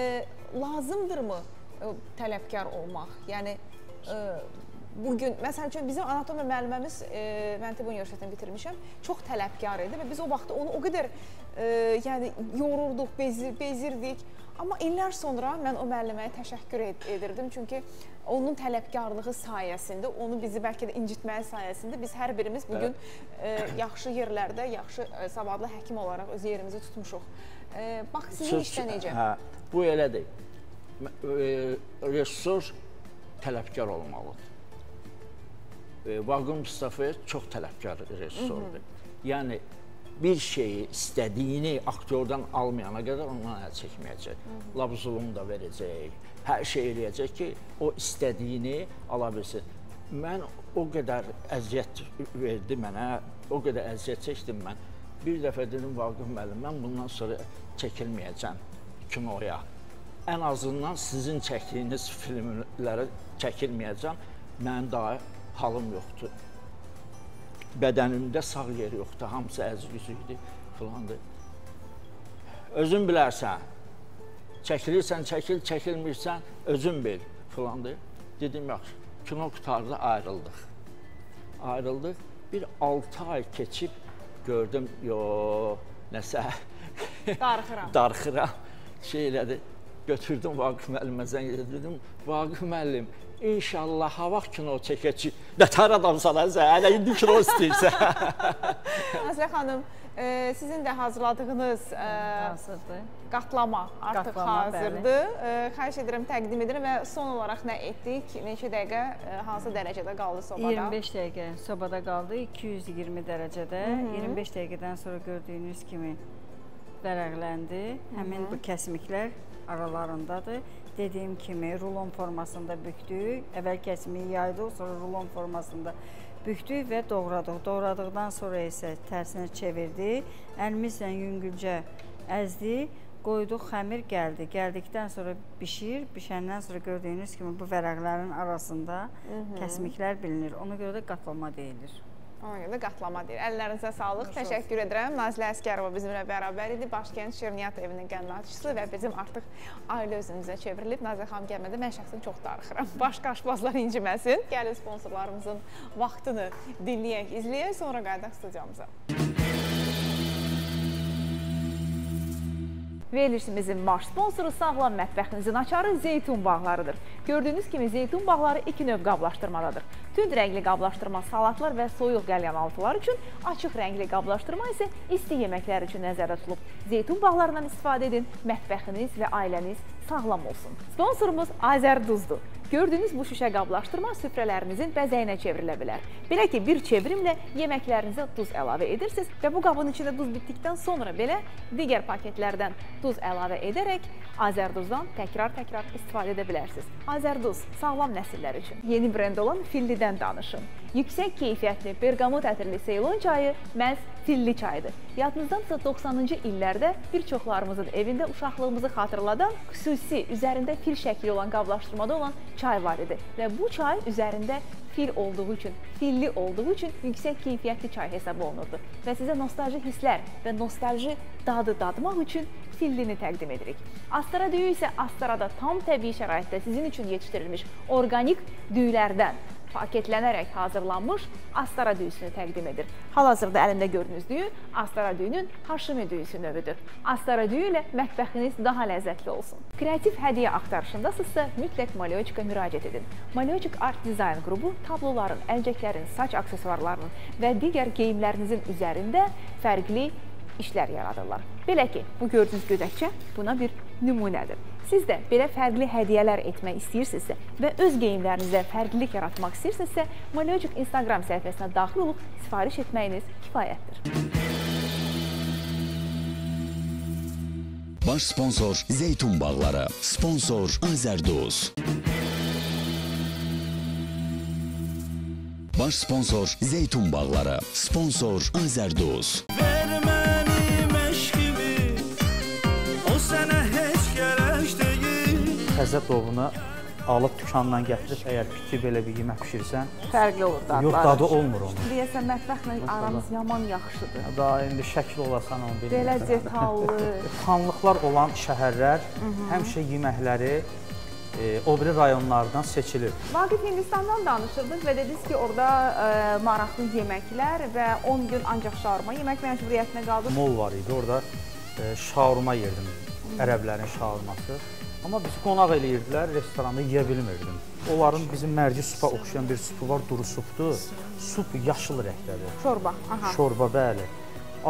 lazımdırmı e, tələbkar olmaq? Yəni bu gün məsəl üçün bizim anatomiya müəlliməmiz e, mən tibb universitetini bitirmişəm. Çox tələbkar idi və biz o vaxt onu o qədər e, yəni yorurduq, bezir, bezirdik. Amma illər sonra mən o müəlliməyə təşəkkür ed edirdim çünki onun tələbkarlığı sayəsində, onu bizi bəlkə də incitməyi sayəsində biz hər birimiz bu gün e, yaxşı yerlərdə, yaxşı e, savadlı həkim olaraq öz yerimizi tutmuşuq. E, bax sizin işdə necə? Hə, bu elədir. E, rejissor tələbkar olmalıdır. E, Vaqif Mustafayev çox tələbkar rejissordur. Yəni bir şeyi istədiyini aktyordan almayana qədər ondan əl çəkməyəcək. Lap zulm da verəcək. Hər şey eləyəcək ki, o istədiyini ala bilsin. Mən o qədər əziyyət verdi mənə, o qədər əziyyət çəkdim mən. Bir dəfə dedim Vaqif müəllim, mən bundan sonra çəkilməyəcəm kinoya. Ən azından sizin çəkdiyiniz filmlərə çəkilməyəcəm. Mənim daha halım yoxdur. Bədənimdə sağ yer yoxdur, hamısı əziz idi filandır. Özün bilərsən. Çəkilirsən, çəkil, çəkilmirsən, özün bil filandır. Dedim yaxşı. Kino qutardı, ayrıldıq. Ayrıldıq. Bir 6 ay keçib gördüm, yo, nəsə Darıxıram. darıxıram. Şey elədi. Götürdüm Vaqif müəllimə zəng. Dedim, Vaqif müəllim, inşallah ha vaxt kino çəkəcək. Nətər adamsan sən? Hələ indi kino istəyirsən. Nazlə xanım, e, sizin də hazırladığınız e, Hazırdır. qatlama artıq Qatlama, hazırdır. E, xahiş edirəm təqdim edirəm və son olaraq nə etdik? Neçə dəqiqə, e, hansı dərəcədə qaldı sobada? 25 dəqiqə sobada qaldı, 220 dərəcədə. 25 dəqiqədən sonra gördüyünüz kimi vərəqləndi. Həmin bu kəsmiklər aralarındadır. Dediyim kimi rulon formasında bükdük. Əvvəl kəsimi yaydıq, sonra rulon formasında bükdük və doğradıq. Doğradıqdan sonra isə tərsinə çevirdik. Əlimizlə yüngülcə əzdik. Qoyduq, xəmir gəldi. Gəldikdən sonra bişir. Bişəndən sonra gördüyünüz kimi bu vərəqlərin arasında kəsmiklər bilinir. Ona görə də qatlama deyilir. Ona görə də qatlama deyir. Əllərinizə sağlıq. Təşəkkür edirəm. Nazilə Əskərova bizimlə bərabər idi. Başkənd Şirniyyat evinin qənaətçisi və bizim artıq ailə özümüzə çevrilib. Nazilə xanım gəlmədə mən şəxsən çox darıxıram. Başqa aşpazlar inciməsin. Gəlin sponsorlarımızın vaxtını dinləyək, izləyək, sonra qayıdaq studiyamıza. Verilişimizin baş sponsoru sağlam mətbəxinizin açarı Zeytun bağlarıdır. Gördüyünüz kimi Zeytun bağları iki növ qablaşdırmadadır. Tünd rəngli qablaşdırma salatlar və soyuq qəlyanaltılar üçün, açıq rəngli qablaşdırma isə isti yeməklər üçün nəzərdə tutulub. Zeytun bağlarından istifadə edin, mətbəxiniz və ailəniz sağlam olsun. Sponsorumuz Azər Duzdur. Gördüyünüz bu şüşə qablaşdırma süfrələrinizin bəzəyinə çevrilə bilər. Belə ki, bir çevrimlə yeməklərinizə duz əlavə edirsiniz və bu qabın içində duz bitdikdən sonra belə digər paketlərdən duz əlavə edərək Azərduzdan təkrar-təkrar istifadə edə bilərsiniz. Azərduz sağlam nəsillər üçün yeni brend olan Fillidən danışın. Yüksək keyfiyyətli bergamot ətirli Ceylon çayı məhz filli çaydır. Yadınızdadsa 90-cı illərdə bir çoxlarımızın evində uşaqlığımızı xatırladan xüsusi üzərində fil şəkli olan qablaşdırmada olan çay var idi və bu çay üzərində fil olduğu üçün, filli olduğu üçün yüksək keyfiyyətli çay hesab olunurdu və sizə nostalji hisslər və nostalji dadı dadmaq üçün fillini təqdim edirik. Astara düyü isə Astarada tam təbii şəraitdə sizin üçün yetişdirilmiş orqanik düylərdən paketlənərək hazırlanmış astara düyüsünü təqdim edir. Hal-hazırda əlimdə gördüyünüz düyü astara düyünün Haşimi düyüsü növüdür. Astara düyü ilə mətbəxiniz daha ləzzətli olsun. Kreativ hədiyyə axtarışındasınızsa mütləq Malyochika müraciət edin. Malyochik Art Design qrupu tabloların, əlcəklərin, saç aksesuarlarının və digər geyimlərinizin üzərində fərqli işlər yaradırlar. Belə ki, bu gördüyünüz gödəkçə buna bir nümunədir. Siz də belə fərqli hədiyyələr etmək istəyirsinizsə və öz geyimlərinizdə fərqlilik yaratmaq istəyirsinizsə, Malyogic Instagram səhifəsinə daxil olub sifariş etməyiniz kifayətdir. Baş sponsor Zeytun bağları, sponsor Azərduz. Baş sponsor Zeytun bağları, sponsor Azərduz. Təzə dovunu alıb dükandan gətirib əgər piti belə bir yemək bişirsən, Fərqli olur dadları. yox dadı olmur onun. Deyəsən mətbəxlə aramız yaman yaxşıdır. Da indi şəkil olasan onu bilmirəm. Belə detallı. Xanlıqlar olan şəhərlər həmişə yeməkləri e, o biri rayonlardan seçilir. Vaqif Hindistandan danışırdıq və dediniz ki, orada ə, maraqlı yeməklər və 10 gün ancaq şaurma yemək məcburiyyətinə qaldınız. Mol var idi. Orada e, şaurma yerdim. Ərəblərin şaurması. Amma bizi qonaq eləyirdilər, restoranda yeyə bilmirdim. Onların bizim mərci supa oxşayan bir supu var, duru supdur. Sup yaşıl rəngdədir. Şorba. Aha. Şorba, bəli.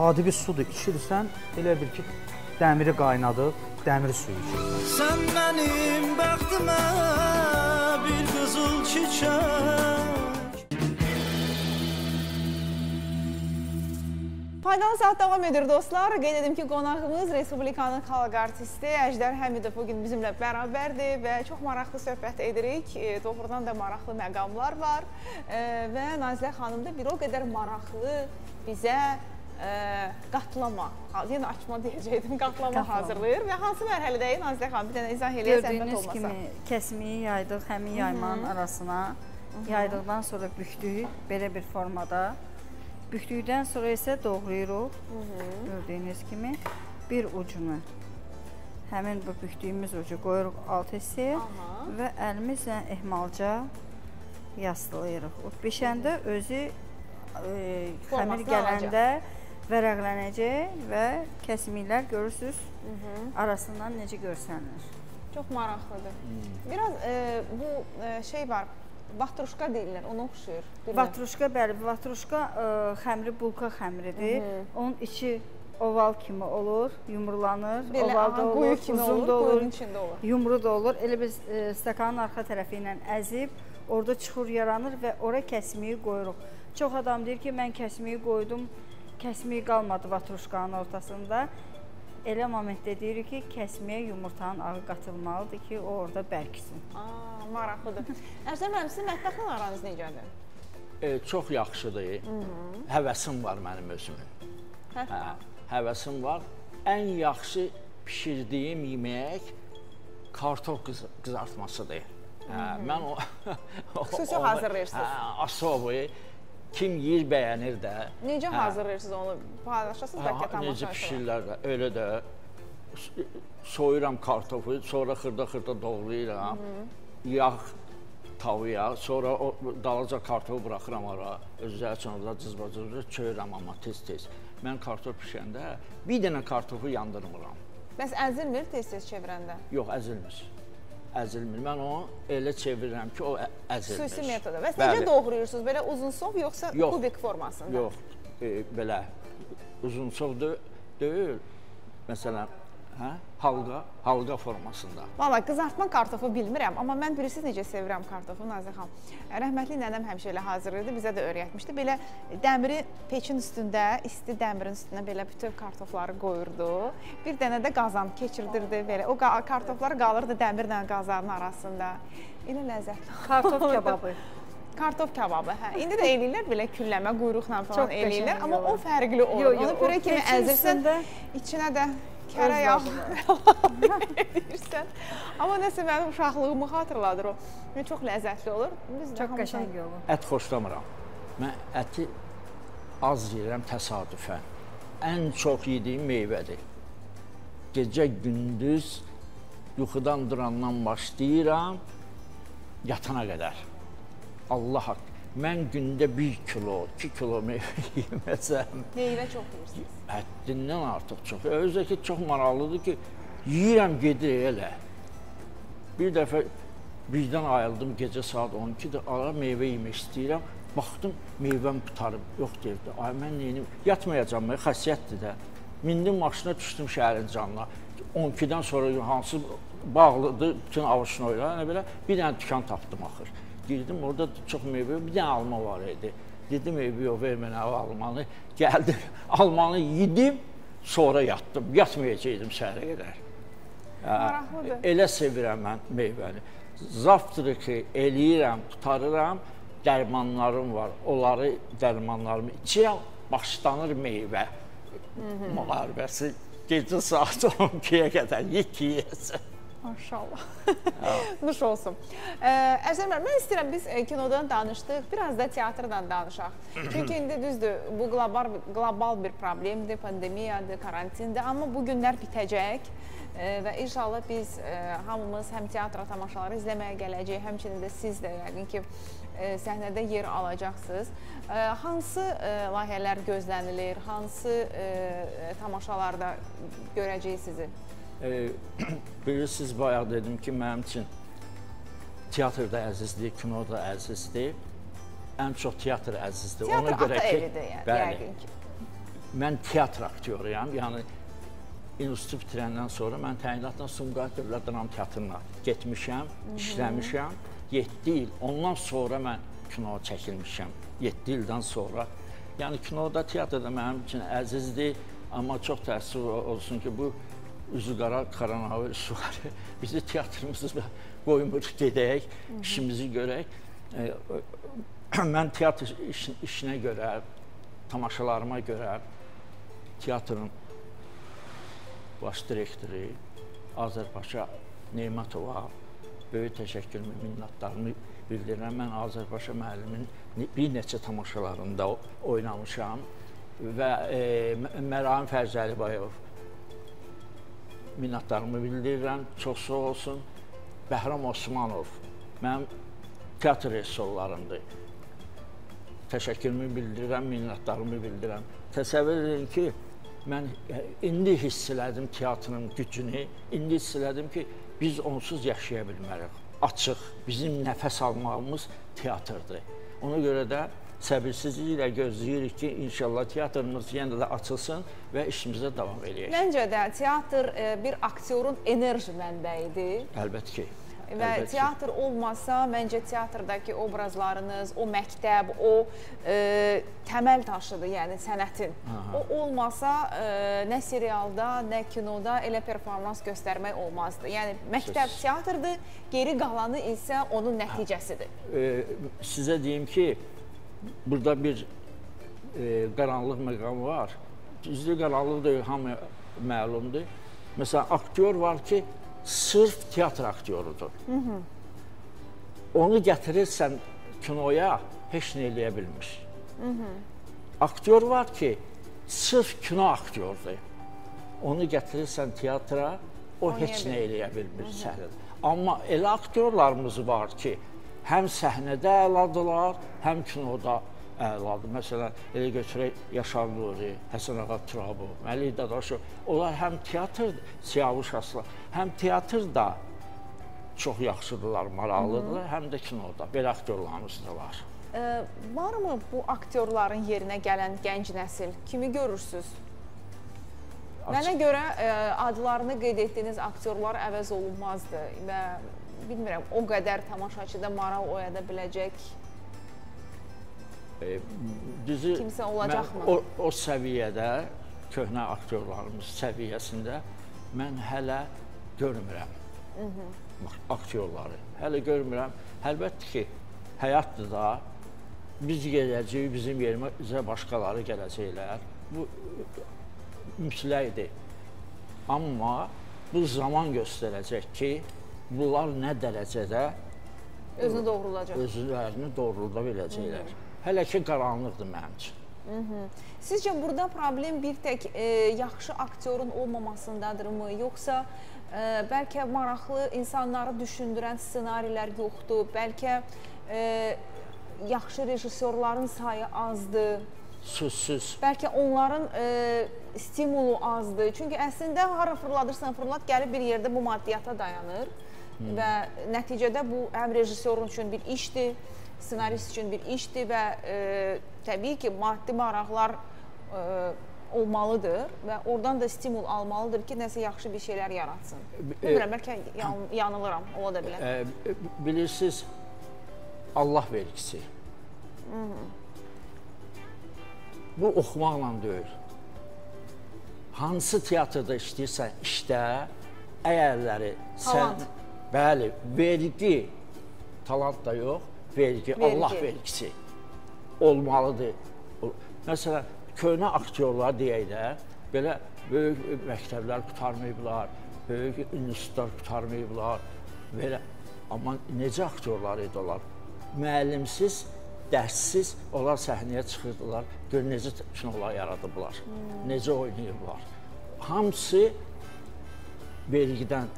Adi bir sudur. İçirsən, elə bil ki, dəmiri qaynadıb, dəmir suyu içirsən. Sən mənim bəxtimə bir qızıl çiçək Faydalı saat davam edir dostlar. Qeyd edim ki, qonağımız Respublikanın xalq artisti Əjdər Həmidov bugün bizimlə bərabərdir və çox maraqlı söhbət edirik. E, Doğrudan da maraqlı məqamlar var E, və Nazilə xanım da bir o qədər maraqlı bizə e, qatlama, yenə açma deyəcəkdim, qatlama Qatlama. hazırlayır və hansı mərhələdəyik Nazilə xanım? Bir dənə izah eləyə zəhmət Gördüyünüz olmasa. kimi kəsmiyi yaydıq həmin yaymanın arasına. Yaydıqdan sonra bükdük belə bir formada. Bükdükdən sonra isə doğrayırıq. Gördüyünüz kimi bir ucunu həmin bu bükdüyümüz ucu qoyuruq alt hissəyə və əlimizlə ehmalca yaslayırıq. O bişəndə özü e, xəmir gələndə vərəqlənəcək və kəsmiklər görürsüz arasından necə görsənir. Çox maraqlıdır. Biraz e, bu e, şey var, vatruşka deyirlər, ona oxşuyur. Vatruşka bəli, vatruşka ə, xəmiri bulka xəmiridir. Onun içi oval kimi olur, yumrulanır, Belə oval da aha, olur, kimi uzun olur, da olur, olur. yumru da olur. Elə biz ə, stakanın arxa tərəfi ilə əzib, orada çuxur yaranır və ora kəsmiyi qoyuruq. Çox adam deyir ki, mən kəsmiyi qoydum, kəsmiyi qalmadı vatruşkanın ortasında. Elə momentdə deyirik ki, kəsmiyə yumurtanın ağı qatılmalıdır ki, o orada bərksin. Aa, maraqlıdır. Ərzən müəllim, sizin mətbəxlə aranız necədir? E, çox yaxşıdır. Həvəsim var mənim özümün. Hə? Hə, həvəsim var. Ən yaxşı bişirdiyim yemək kartof qız qızartmasıdır. Hə, mən o, Xüsusi hazırlayırsınız. Hə, asovu kim yeyir bəyənir də. Necə Hə. hazırlayırsınız onu? Paylaşasınız bəlkə tamaşa. Necə bişirirlər də, elə də soyuram kartofu, sonra xırda-xırda doğrayıram. Yağ tavaya, sonra o dalaca kartofu buraxıram ora. Özləri üçün orada cızbacızı çöyürəm amma tez-tez. Mən kartof bişəndə bir dənə kartofu yandırmıram. Bəs əzilmir tez-tez çevirəndə? Yox, əzilmir. Əzilmir. Mən onu elə çevirirəm ki, o əzilmir. Xüsusi metoda. Bəs necə doğrayırsınız? Belə uzunsov yoxsa Yox. kubik formasında? Yox, e, belə uzunsov de deyil. Məsələn, hə? Halqa, halqa formasında. Valla qızartma kartofu bilmirəm, amma mən bilirsiniz necə sevirəm kartofu Nazlı xanım. Rəhmətli nənəm həmişə elə hazırlayırdı, bizə də öyrətmişdi. Belə dəmiri peçin üstündə, isti dəmirin üstünə belə bütöv kartofları qoyurdu. Bir dənə də qazan keçirdirdi belə. O kartoflar qalırdı dəmirlə qazanın arasında. Elə ləzzətli. Kartof kebabı. Kartof kababı, hə. İndi də eləyirlər belə külləmə, quyruqla falan eləyirlər, amma o fərqli olur. Yox, yox, Onu pürə kimi əzirsən, içinə də kərə öz yağ dadı edirsən. Amma nəsə mənim uşaqlığımı xatırladır o. Yəni, Çox ləzzətli olur. Də Çox qəşəng olur. Ət xoşlamıram. Mən əti az yeyirəm təsadüfən. Ən çox yediyim meyvədir. Gecə gündüz yuxudan durandan başlayıram yatana qədər. Allah haqq. Mən gündə 1 kilo, 2 kilo meyvə yeməsəm, Meyvə çox yeyirsiniz. həddindən artıq çox. Özü ki çox maraqlıdır ki, yeyirəm gedir elə. Bir dəfə birdən ayıldım gecə saat 12-də ara meyvə yemək istəyirəm. Baxdım meyvəm qutarıb. Yox deyirdi. Ay mən neyim? Yatmayacağam, mən xəssiyyətdir də. Mindim maşına düşdüm şəhərin canına. 12-dən sonra hansı bağlıdır, bütün avuçnoyla, nə belə bir dənə dükan tapdım axır. Girdim, orada çox meyvə, bir dənə alma var idi. Dedim eybi yox, ver mənə almanı. Gəldim, almanı yedim, sonra yatdım. Yatmayacaqdım səhərə qədər. Maraqlıdır. Elə sevirəm mən meyvəni. Zavtriki eləyirəm, tutarıram, dərmanlarım var. Onları dərmanlarımı içirəm, başlanır meyvə müharibəsi. Gecə saat 12-yə qədər yeyəcəm. Maşallah. Nuş olsun. Əzəl müəllim, mən istəyirəm biz e, kinodan danışdıq, biraz da teatrdan danışaq. Çünki indi düzdür, bu qlobal qlobal bir problemdir, pandemiyadır, karantindir, amma bu günlər bitəcək. E, və inşallah biz e, hamımız həm teatr tamaşaları izləməyə gələcəyik, həmçinin də siz də yəqin ki səhnədə yer alacaqsınız. Hansı layihələr gözlənilir, hansı tamaşalarda görəcəyik sizi? E, bilirsiniz, bayaq dedim ki, mənim üçün teatr da əzizdir, kino da əzizdir. Ən çox teatr əzizdir. Teatr ata evidir, yəni, bəli, yəqin ki. mən teatr aktyoruyam. Yəni institut bitirəndən sonra mən təyinatla Sumqayıt Dövlət Dram Teatrına getmişəm, işləmişəm 7 il. Ondan sonra mən kino çəkilmişəm 7 ildən sonra. Yəni kinoda, teatrda mənim üçün əzizdir, amma çox təəssüf olsun ki, bu üzü qara koronavirus var. Bizi teatrımızı qoymur gedək, işimizi görək. E, mən teatr iş, işinə görə, tamaşalarıma görə teatrın baş direktoru Azərbaycan Neymətova böyük təşəkkürümü, minnətdarımı bildirirəm. Mən Azərbaycan müəllimin bir neçə tamaşalarında oynamışam və e, Məraim Fərzəlibayev minnətdarımı bildirirəm. Çox sağ olsun. Bəhram Osmanov mənim teatr rejissorlarımdır. Təşəkkürümü bildirirəm, minnətdarımı bildirirəm. Təsəvvür edin ki, mən indi hiss elədim teatrın gücünü. İndi hiss elədim ki, biz onsuz yaşaya bilmərik. Açıq, bizim nəfəs almağımız teatrdır. Ona görə də səbirsizliklə gözləyirik ki, inşallah teatrımız yenə də açılsın və işimizə davam eləyək. Məncə də teatr e, bir aktyorun enerji mənbəyidir. Əlbəttə ki. Və əlbəttə ki. teatr olmasa, məncə teatrdakı obrazlarınız, o məktəb, o e, təməl daşıdır, yəni sənətin. Aha. O olmasa, e, nə serialda, nə kinoda elə performans göstərmək olmazdı. Yəni məktəb Söz. teatrdır, geri qalanı isə onun nəticəsidir. e, sizə deyim ki, burada bir e, qaranlıq məqam var. Düzdür, qaranlıq deyil, hamı məlumdur. Məsələn, aktyor var ki, sırf teatr aktyorudur. Hı -hı. Onu gətirirsən kinoya, heç nə eləyə bilmir. Hı -hı. Aktyor var ki, sırf kino aktyordur. Onu gətirirsən teatra, o Oynaya heç nə eləyə bilmir səhnədə. Amma elə aktyorlarımız var ki, həm səhnədə əladılar, həm kinoda əladır. Məsələn, elə götürək Yaşar Nuri, Həsən ağa Turabov, Məlik Dadaşov. Onlar həm teatr Siyavuş Aslan, həm teatrda çox yaxşıdırlar, maraqlıdırlar, həm də kinoda. Belə aktyorlarımız da var. Ə, varmı bu aktyorların yerinə gələn gənc nəsil? Kimi görürsüz? Mənə görə ə, adlarını qeyd etdiyiniz aktyorlar əvəz olunmazdı və bilmirəm, o qədər tamaşaçıda maraq oyada biləcək E, düzü Kimsə olacaqmı? O, o səviyyədə köhnə aktyorlarımız səviyyəsində mən hələ görmürəm. Bax, aktyorları hələ görmürəm. Əlbəttə ki, həyatdır da. Biz gələcəyik, bizim yerimizə başqaları gələcəklər. Bu mütləqdir. Amma bu zaman göstərəcək ki, bunlar nə dərəcədə özünü doğrulacaq. özlərini doğrulda biləcəklər. Hələ ki qaranlıqdır mənim üçün. Sizcə burada problem bir tək e, yaxşı aktyorun olmamasındadırmı, yoxsa e, bəlkə maraqlı insanları düşündürən ssenarilər yoxdur, bəlkə e, yaxşı rejissorların sayı azdır, Sözsüz. bəlkə onların e, stimulu azdır. Çünki əslində hara fırladırsan fırlat gəlib bir yerdə bu maddiyyata dayanır və nəticədə bu həm rejissorun üçün bir işdir, ssenarist üçün bir işdir və e, təbii ki, maddi maraqlar e, olmalıdır və oradan da stimul almalıdır ki, nəsə yaxşı bir şeylər yaratsın. Bilmirəm, bəlkə yan, yanılıram, ola da bilər. E, bilirsiniz, Allah vergisi. Bu oxumaqla deyil. Hansı teatrda işləyirsən, işdə əyərləri sən bəli, vergi talant da yox, vergi, Vergi. Allah vergisi olmalıdır. Məsələn, köhnə aktyorlar deyək də, belə böyük məktəblər qurtarmayıblar, böyük institutlar qurtarmayıblar. Belə amma necə aktyorlar idi onlar? Müəllimsiz, dərssiz onlar səhnəyə çıxırdılar. Gör necə kinolar yaradıblar. Necə oynayırlar. Hamısı vergidən.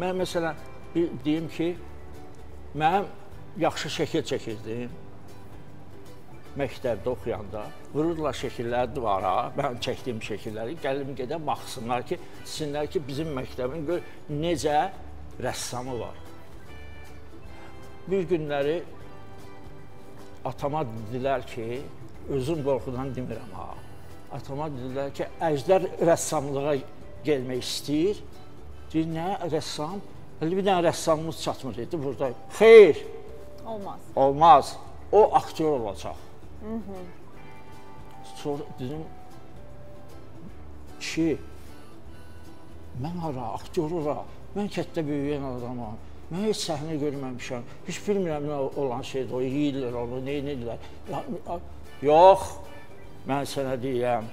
Mən məsələn bir deyim ki, mənim yaxşı şəkil çəkirdim məktəbdə oxuyanda vururlar şəkilləri divara, mən çəkdiyim şəkilləri, gəlim gedə baxsınlar ki, desinlər ki, bizim məktəbin gör necə rəssamı var. Bir günləri atama dedilər ki, özüm qorxudan demirəm ha. Atama dedilər ki, Əjdər rəssamlığa gəlmək istəyir. Deyir, nə rəssam? Hələ bir dənə rəssamımız çatmır dedi burada. Xeyr, Olmaz. olmaz. O aktyor olacaq. Sonra dedim ki, mən hara, aktyor ora, mən kətdə böyüyən adamam. Mən heç səhnə görməmişəm. Heç bilmirəm nə olan şeydir. O yeyirlər onu, ya- Yox, mən sənə deyirəm,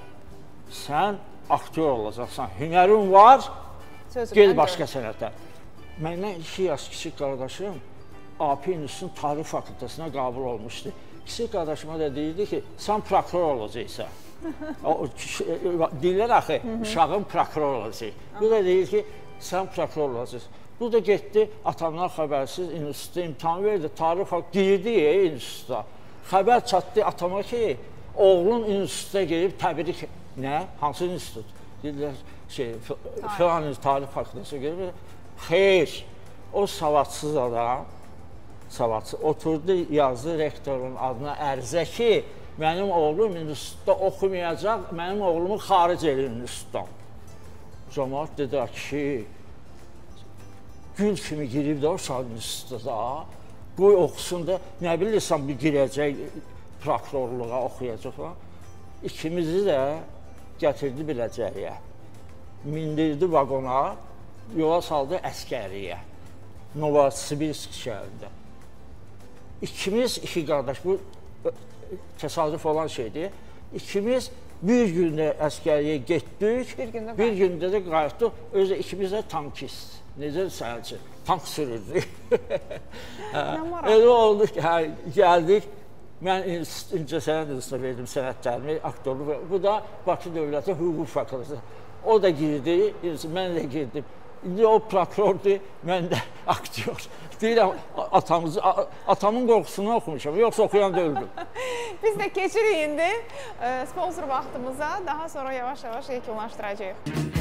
sən aktyor olacaqsan. Hünərin var, Gel başqa sənətə. Məndən 2 yaş kiçik qardaşım AP İnstitutunun tarix fakültəsinə qəbul olmuşdu. Kiçik qardaşıma da deyirdi ki, sən prokuror olacaqsan. o kişi- deyirlər axı, uşağın prokuror olacaq. Bu da deyir ki, sən prokuror olacaqsan. Bu da getdi, atamdan xəbərsiz institutda imtahan verdi. Tarix fak girdi ya institutda. Xəbər çatdı atama ki, oğlun institutda gedib təbrik nə? Hansı institut? Dedilər şey filan tarix fakültəsinə gedib. Xeyr. O savadsız adam savadsız oturdu, yazdı rektorun adına ərizə ki, mənim oğlum institutda oxumayacaq, mənim oğlumu xaric edin institutdan. Cəmaət dedi ki, gül kimi girib də o uşaq institutda, qoy oxusun da, nə bilirsən bir girəcək prokurorluğa oxuyacaq. İkimizi də gətirdi biləcəyə. Mindirdi vaqona, yola saldı əskəriyə. Novosibirsk şəhərində. İkimiz iki qardaş bu təsadüf olan şeydir. İkimiz bir gündə əskəriyə getdik. Bir gündə bir gündə də qayıtdıq. Özü ikimiz də tankist. Necə sənətçi? Tank sürürdük. Maraq. Elə oldu ki, hə, gəldik. Mən incəsənət institutuna verdim sənədlərimi, aktorluq. Bu da Bakı Dövləti Hüquq Fakültəsi. O da girdi, mən də girdim. İndi o prokurordur, mən də aktyor. Deyirəm, atamızı, atamın qorxusunu oxumuşam, yoxsa oxuyan deyildim. Biz də keçirik indi e, sponsor vaxtımıza. Daha sonra yavaş-yavaş yekunlaşdıracağıq.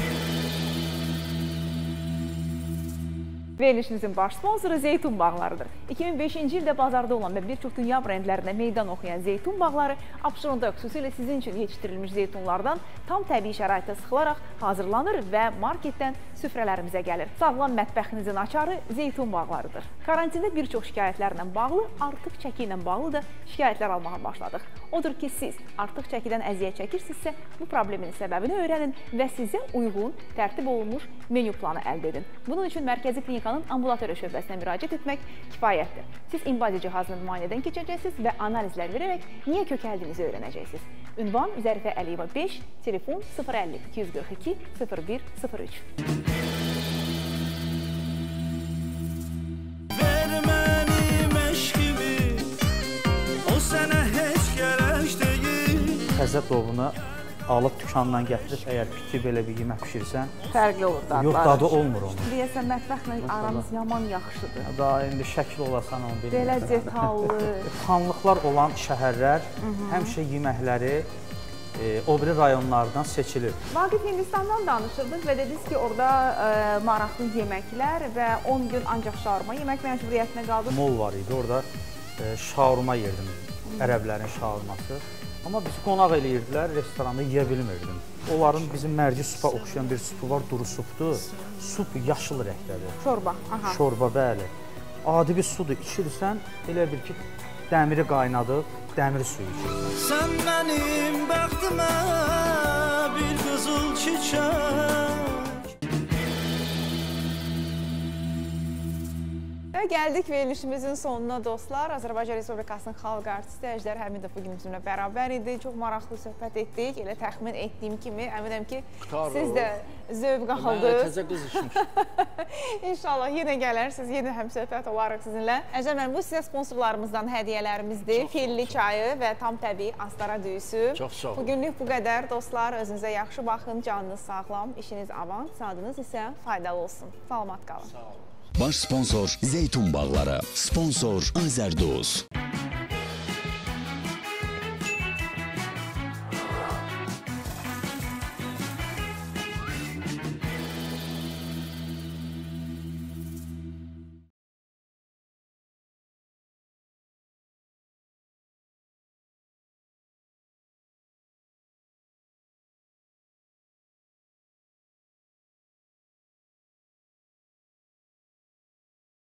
Verilişimizin baş sponsoru Zeytun bağlarıdır. 2005-ci ildə bazarda olan və bir çox dünya brendlərinə meydan oxuyan Zeytun bağları Abşeronda xüsusilə sizin üçün yetişdirilmiş zeytunlardan tam təbii şəraitdə sıxılaraq hazırlanır və marketdən süfrələrimizə gəlir. Sağlam mətbəxinizin açarı Zeytun bağlarıdır. Karantində bir çox şikayətlərlə bağlı, artıq çəki ilə bağlı da şikayətlər almağa başladıq. Odur ki, siz artıq çəkidən əziyyət çəkirsinizsə, bu problemin səbəbini öyrənin və sizə uyğun, tərtib olunmuş menyu planı əldə edin. Bunun üçün Mərkəzi Klinikanın ambulatoriya şöbəsinə müraciət etmək kifayətdir. Siz invaziya cihazını müayinədən keçəcəksiniz və analizlər verərək niyə kökəldiyinizi öyrənəcəksiniz. Ünvan Zərifə Əliyeva 5, telefon 050 242 0103. Ver mənim eşqimi O sənə heç gərək deyil Təzə dovunu alıb dükandan gətirib əgər piti belə bir yemək bişirsən, Fərqli olur dadları. yox dadı olmur onun. Deyəsən mətbəxlə aramız yaman yaxşıdır. Da indi şəkil olasan onu bilmirəm. Belə detallı. Xanlıqlar olan şəhərlər həmişə yeməkləri e, o biri rayonlardan seçilir. Vaqif Hindistandan danışırdıq və dediniz ki, orada ə, maraqlı yeməklər və 10 gün ancaq şaurma yemək məcburiyyətinə qaldınız. Mol var idi. Orada e, şaurma yerdim. Ərəblərin şaurması. Amma bizi qonaq eləyirdilər, restoranda yeyə bilmirdim. Onların bizim mərci supa oxşayan bir supu var, duru supdur. Sup yaşıl rəngdədir. Şorba. Aha. Şorba, bəli. Adi bir sudur, içirsən, elə bir ki, dəmiri qaynadıb, dəmir suyu içirsən. Sən mənim bəxtimə bir qızıl çiçək Və gəldik verilişimizin sonuna dostlar. Azərbaycan Respublikasının xalq artisti Əjdər Həmidov bu gün bizimlə bərabər idi. Çox maraqlı söhbət etdik. Elə təxmin etdiyim kimi, əminəm ki, Qurtarır siz də zövq aldınız. təzə qız işmiş. İnşallah yenə gələrsiniz, yenə həm söhbət olarıq sizinlə. Əjdər müəllim, bu sizə sponsorlarımızdan hədiyyələrimizdir. Filli çayı və tam təbii Astara düyüsü. Çox sağ olun. Bugünlük bu qədər dostlar. Özünüzə yaxşı baxın, canınız sağlam, işiniz avant, saatınız isə faydalı olsun. Salamat qalın. Baş sponsor Zeytun Bağları, sponsor Azərduz.